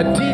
a